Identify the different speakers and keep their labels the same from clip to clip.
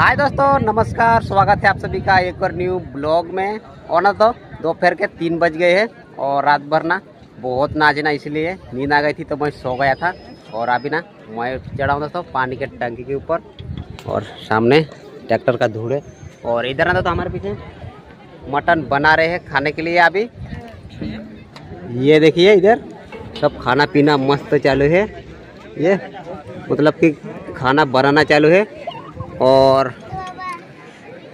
Speaker 1: हाय दोस्तों, नमस्कार, स्वागत है आप सभी का एक और न्यू ब्लॉग में। और ना तो दोपहर के तीन बज गए हैं और रात भर ना बहुत नाचना इसलिए नींद आ गई थी तो मैं सो गया था और अभी ना मैं चढ़ा हूँ दोस्तों पानी के टंकी के ऊपर और सामने ट्रैक्टर का धूड़ है। और इधर ना तो हमारे पीछे मटन बना रहे हैं खाने के लिए अभी। ये देखिए इधर, सब खाना पीना मस्त चालू है। ये मतलब कि खाना बनाना चालू है। और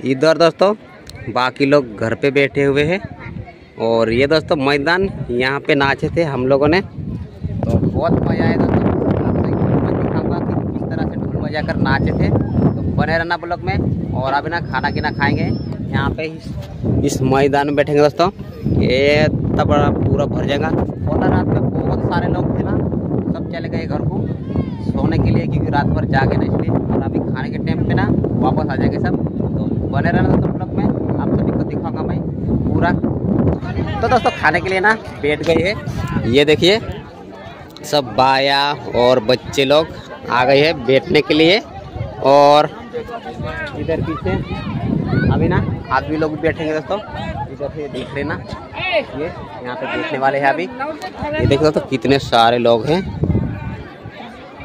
Speaker 1: इधर दोस्तों, बाकी लोग घर पे बैठे हुए हैं। और ये दोस्तों, मैदान यहाँ पे नाचे थे हम लोगों ने। तो बहुत मज़ा आया दोस्तों। किस तरह से ढोल बजा कर नाचे थे। तो बने रहना ब्लॉक में और अभी ना खाना पीना खाएँगे। यहाँ पे इस मैदान में बैठेंगे दोस्तों। ये तब पूरा भर जाएगा। और रात में बहुत सारे लोग थे ना, सब चले गए घर को। सोने के लिए क्योंकि रात भर जागे ना, इसलिए और अभी खाने के टाइम पे ना वापस आ जाएँगे सब। तो बने रहना दोस्तों ब्लॉग में, आप सभी को दिखाऊँगा मैं पूरा। तो दोस्तों, खाने के लिए ना बैठ गए हैं। ये देखिए, सब बाया और बच्चे लोग आ गए हैं बैठने के लिए। और इधर पीछे, अभी ना आदमी लोग भी बैठेंगे दोस्तों। इधर से देख रहे ना, ये यहाँ पे बैठने वाले हैं अभी। ये देखो दोस्तों, कितने सारे लोग हैं।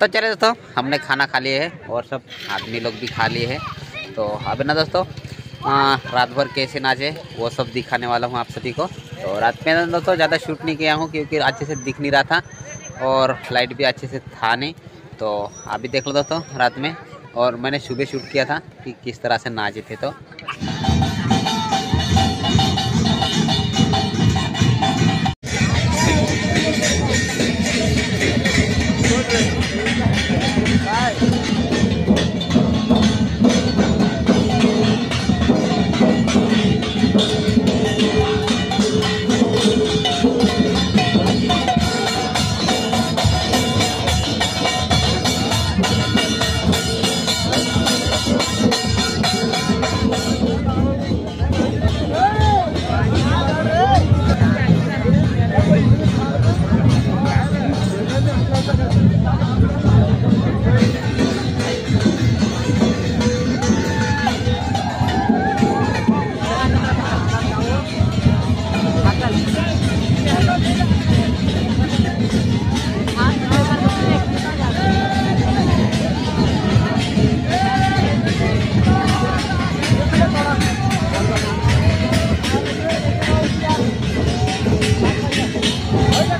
Speaker 1: तो चले दोस्तों, हमने खाना खा लिया है और सब आदमी लोग भी खा लिए हैं। तो अब ना दोस्तों रात भर कैसे नाचे, वो सब दिखाने वाला हूँ आप सभी को। तो रात में ना दोस्तों, ज़्यादा शूट नहीं किया हूँ क्योंकि अच्छे से दिख नहीं रहा था और लाइट भी अच्छे से था नहीं। तो अभी देख लो दोस्तों, रात में। और मैंने सुबह शूट किया था कि किस तरह से नाचे थे तो।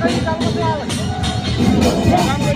Speaker 1: Vamos lá.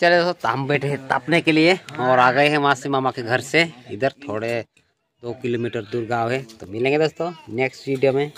Speaker 1: चले दोस्तों हम बैठे हैं तापने के लिए और आ गए हैं वहाँ से मामा के घर से। इधर थोड़े दो किलोमीटर दूर गाँव है तो मिलेंगे दोस्तों नेक्स्ट वीडियो में।